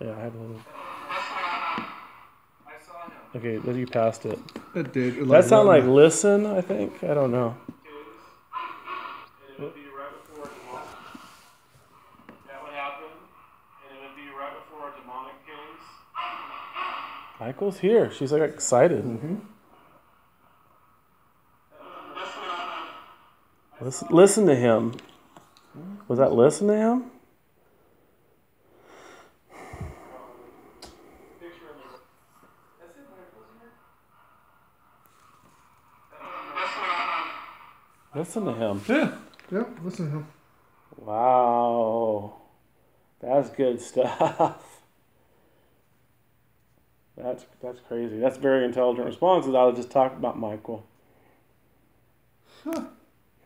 Yeah, I had a little. I saw him. Okay, but you passed it. It did. It That sound like listen. I think. I don't know. Caves, and it would be right before a demonic. That would happen, and it would be right before a demonic caves. Michael's here. She's like excited. Mm-hmm. Listen, listen to him. Was that listen to him? Picture of the. That's it, Michael's here. Listen to him. Yeah. Yeah. Listen to him. Wow. That's good stuff. That's that's crazy. That's very intelligent responses. I was just talking about Michael. Huh.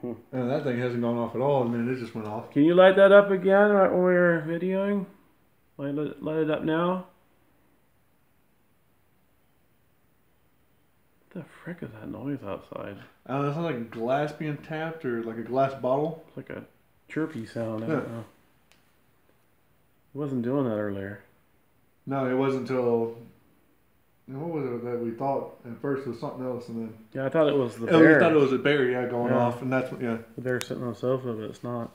Hmm. And that thing hasn't gone off at all. I mean, it just went off. Can you light that up again right when we were videoing? Light it, light it up now. The frick is that noise outside? Uh, that sounds like glass being tapped or like a glass bottle. It's like a chirpy sound. I don't know. It wasn't doing that earlier. No, it wasn't until. What was it that we thought at first it was something else, and then Yeah, I thought it was the oh, we bear. thought it was a bear, yeah, going Yeah. off, and that's what, yeah. The bear sitting on the sofa, but it's not.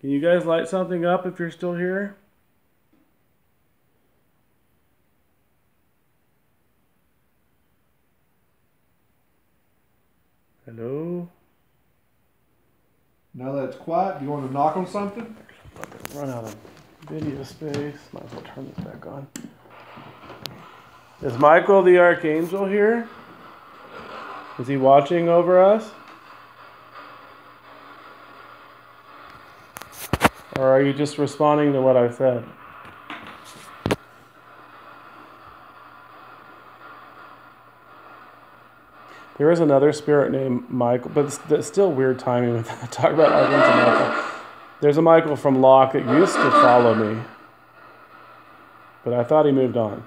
Can you guys light something up if you're still here? Hello? Now that it's quiet, do you want to knock on something? Run out of video space. Might as well turn this back on. Is Michael the Archangel here? Is he watching over us? Or are you just responding to what I said? There is another spirit named Michael, but it's, still weird timing with that. Talk about Archangel Michael. There's a Michael from Locke that used to follow me, but I thought he moved on.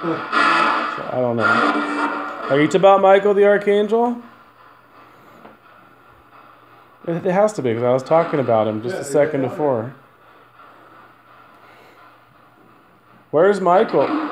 So I don't know. Are you about Michael the Archangel? It, it has to be because I was talking about him just Yeah, a second before. Where's Michael?